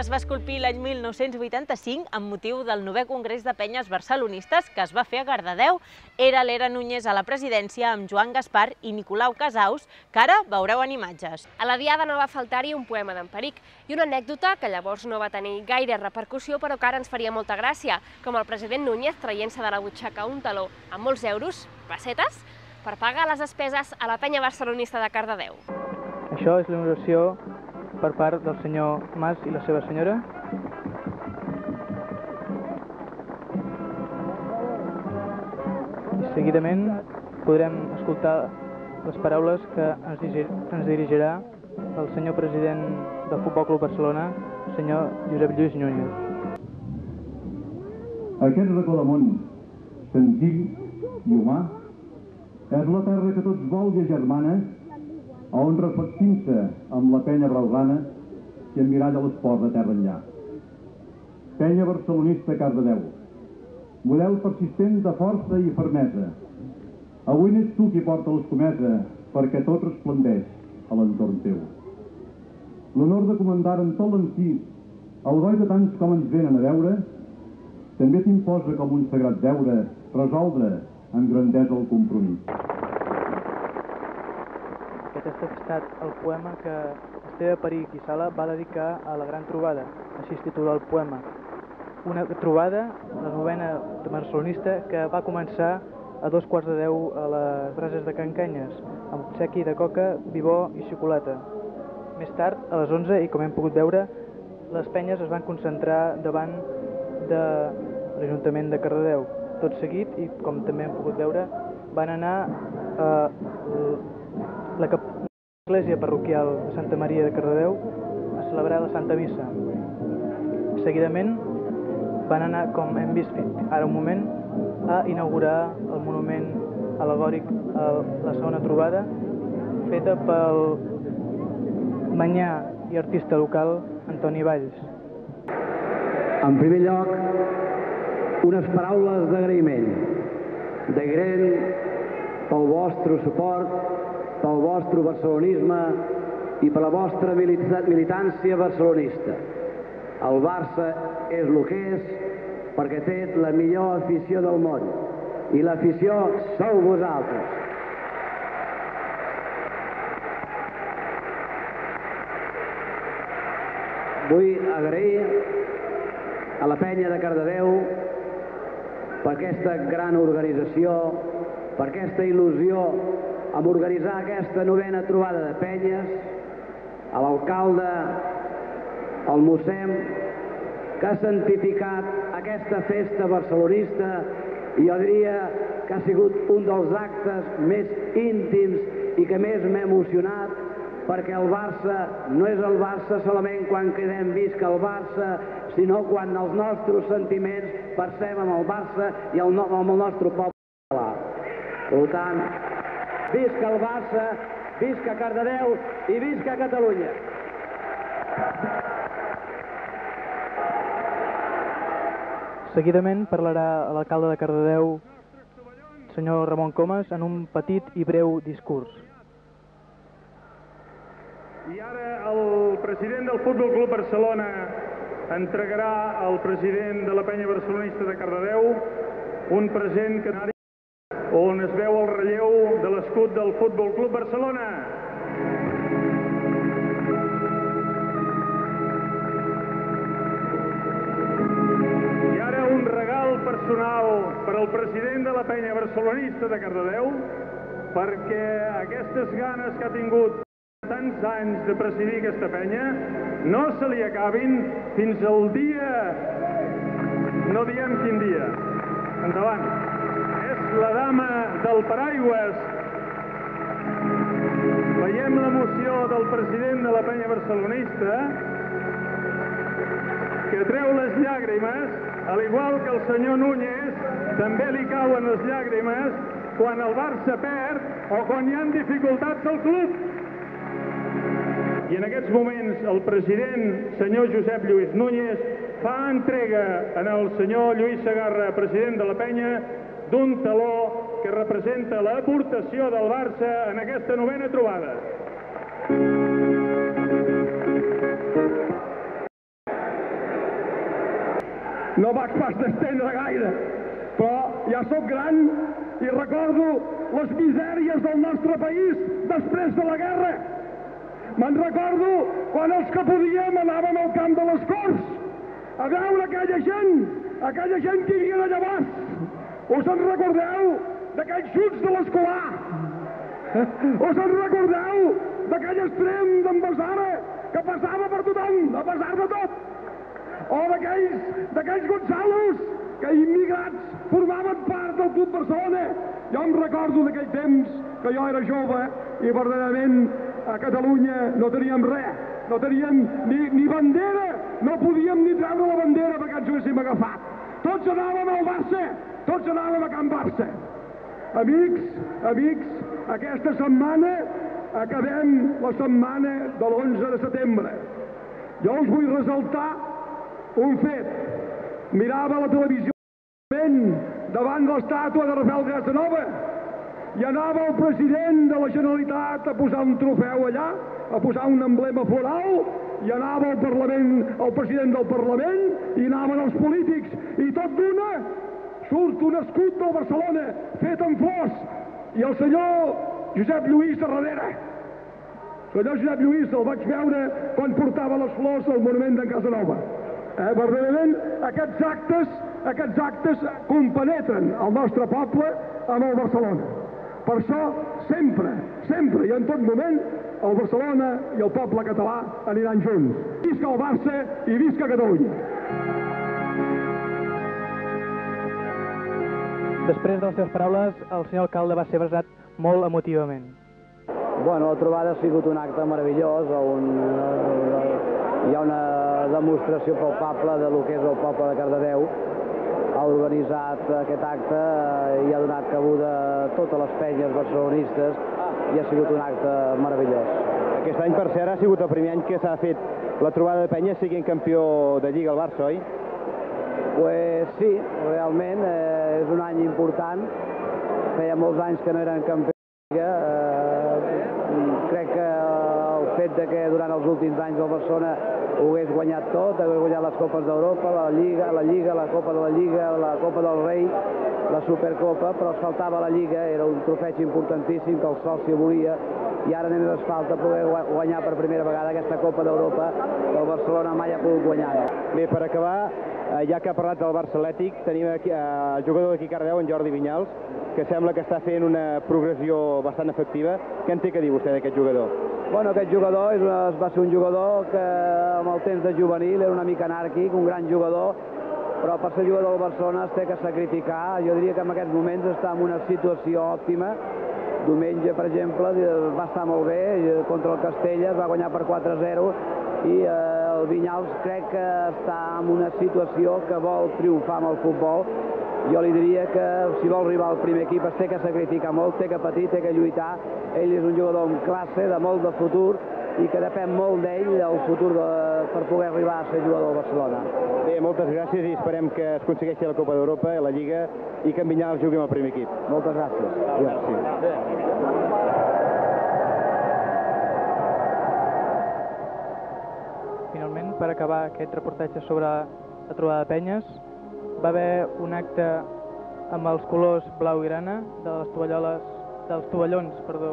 es va esculpir l'any 1985 amb motiu del 9è Congrés de Penyes Barcelonistes que es va fer a Cardedeu. Era l'Era Núñez a la presidència amb Joan Gaspar i Nicolau Casaus, que ara veureu en imatges. A la diada no va faltar-hi un poema d'en Peric i una anècdota que llavors no va tenir gaire repercussió però que ara ens faria molta gràcia, com el president Núñez traient-se de la butxaca un taló amb molts euros, pessetes, per pagar les despeses a la penya barcelonista de Cardedeu. Això és l'inauguració per part del senyor Mas i la seva senyora. I seguidament podrem escoltar les paraules que ens, dirigir, ens dirigirà el senyor president del Futbol Club Barcelona, senyor Josep Lluís Núñez. Aquest racó de món, senzill i humà, és la terra que tots vol i germana a on reflectint-se amb la penya brausana i emmiralla l'esport de terra enllà. Penya barcelonista Cardedeu, model persistent de força i fermesa. Avui n'és tu qui porta l'escomesa perquè tot resplendeix a l'entorn teu. L'honor de comandar en tot l'encís el goi de tants com ens venen a veure també t'imposa com un sagrat deure resoldre amb grandesa el compromís. Aquest ha estat el poema que Esteve Peric i Sala va dedicar a la Gran Trobada, així es titula el poema. Una trobada, la novena barcelonista, que va començar a dos quarts de deu a les brases de Can Canyes, amb obsequi de coca, vivó i xocolata. Més tard, a les 11, i com hem pogut veure, les penyes es van concentrar davant de l'Ajuntament de Cardedeu. Tot seguit, i com també hem pogut veure, van anar a la església parroquial de Santa Maria de Cardedeu a celebrar la Santa Missa. Seguidament van anar, com hem vist ara un moment, a inaugurar el monument alegòric a la segona trobada, feta pel manyà i artista local Antoni Valls. En primer lloc, unes paraules d'agraïment, d'agraïment pel vostre suport, pel vostre barcelonisme i per la vostra militància barcelonista. El Barça és el que és perquè té la millor afició del món i l'afició sou vosaltres. Vull agrair a la penya de Cardedeu per aquesta gran organització, per aquesta il·lusió amb organitzar aquesta novena trobada de penyes, a l'alcalde, al mossèn, que ha santificat aquesta festa barcelonista i jo diria que ha sigut un dels actes més íntims i que més m'ha emocionat perquè el Barça no és el Barça solament quan quedem visca el Barça, sinó quan els nostres sentiments percebem el Barça i el, amb el nostre poble. Per tant, visca el Barça, visca Cardedeu i visca Catalunya. Seguidament parlarà l'alcalde de Cardedeu, senyor Ramon Comas, en un petit i breu discurs. I ara el president del Futbol Club Barcelona entregarà al president de la penya barcelonista de Cardedeu un present canari on es veu el relleu l'escut del Futbol Club Barcelona. I ara un regal personal per al president de la penya barcelonista de Cardedeu perquè aquestes ganes que ha tingut tants anys de presidir aquesta penya no se li acabin fins al dia... no diem quin dia. Endavant. És la dama del paraigües. Veiem l'emoció del president de la penya barcelonista que treu les llàgrimes, al igual que el senyor Núñez, també li cauen les llàgrimes quan el Barça perd o quan hi han dificultats al club. I en aquests moments el president, senyor Josep Lluís Núñez, fa entrega en el senyor Lluís Segarra, president de la penya, d'un taló que representa l'aportació del Barça en aquesta novena trobada. no vaig pas d'estendre gaire, però ja sóc gran i recordo les misèries del nostre país després de la guerra. Me'n recordo quan els que podíem anàvem al camp de les Corts a veure aquella gent, aquella gent que hi havia allà baix. Us en recordeu d'aquells xuts de l'escolar? Us en recordeu d'aquell extrem d'en Besara que passava per tothom, a pesar de tot? O d'aquells d'aquells Gonzalos que immigrats formaven part del Club Barcelona. Jo em recordo d'aquell temps que jo era jove i verdaderament a Catalunya no teníem res, no teníem ni, ni bandera, no podíem ni treure la bandera perquè ens ho haguéssim agafat. Tots anàvem al Barça, tots anàvem a Can Barça. Amics, amics, aquesta setmana acabem la setmana de l'11 de setembre. Jo us vull ressaltar un fet. Mirava la televisió davant l'estàtua de Rafael Casanova i anava el president de la Generalitat a posar un trofeu allà, a posar un emblema floral, i anava el Parlament, el president del Parlament, i anaven els polítics, i tot d'una surt un escut del Barcelona fet amb flors, i el senyor Josep Lluís de darrere. El senyor Josep Lluís el vaig veure quan portava les flors al monument de Casanova. Eh, verdaderament, aquests actes, aquests actes compenetren el nostre poble amb el Barcelona. Per això, sempre, sempre i en tot moment, el Barcelona i el poble català aniran junts. Visca el Barça i visca Catalunya! Després de les seves paraules, el senyor alcalde va ser abraçat molt emotivament. Bueno, la trobada ha sigut un acte meravellós, on hi ha una demostració palpable de lo que és el poble de Cardedeu, ha organitzat aquest acte i ha donat cabuda a totes les penyes barcelonistes i ha sigut un acte meravellós. Aquest any, per cert, ha sigut el primer any que s'ha fet la trobada de penyes siguin campió de Lliga al Barça, oi? Pues sí, realment eh, és un important. Feia molts anys que no eren Lliga. Eh, crec que el fet de que durant els últims anys el Barcelona ho hagués guanyat tot, hagués guanyat les Copes d'Europa, la Lliga, la Lliga, la Copa de la Lliga, la Copa del Rei, la Supercopa, però es faltava la Lliga, era un trofeig importantíssim que el soci volia, i ara només es falta poder guanyar per primera vegada aquesta Copa d'Europa que el Barcelona mai ha pogut guanyar. Bé, per acabar, eh, ja que ha parlat del Barça Atlètic, tenim aquí, eh, el jugador d'aquí Cardeu, en Jordi Vinyals, que sembla que està fent una progressió bastant efectiva. Què en té que dir vostè d'aquest jugador? Bueno, aquest jugador és una, va ser un jugador que amb el temps de juvenil era una mica anàrquic, un gran jugador, però per ser jugador del Barcelona es té que sacrificar. Jo diria que en aquests moments està en una situació òptima. Diumenge, per exemple, va estar molt bé contra el Castella, es va guanyar per 4-0 i eh, el Vinyals crec que està en una situació que vol triomfar amb el futbol jo li diria que si vol arribar al primer equip es té que sacrificar molt, té que patir, té que lluitar. Ell és un jugador amb classe, de molt de futur, i que depèn molt d'ell el futur de, per poder arribar a ser jugador del Barcelona. Bé, moltes gràcies i esperem que es aconsegueixi la Copa d'Europa, la Lliga, i que en Vinyals jugui amb el primer equip. Moltes gràcies. Gràcies. Finalment, per acabar aquest reportatge sobre la trobada de penyes, va haver un acte amb els colors blau i grana de les tovalloles, dels tovallons, perdó,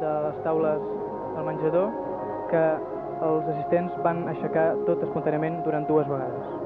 de les taules del menjador que els assistents van aixecar tot espontàniament durant dues vegades.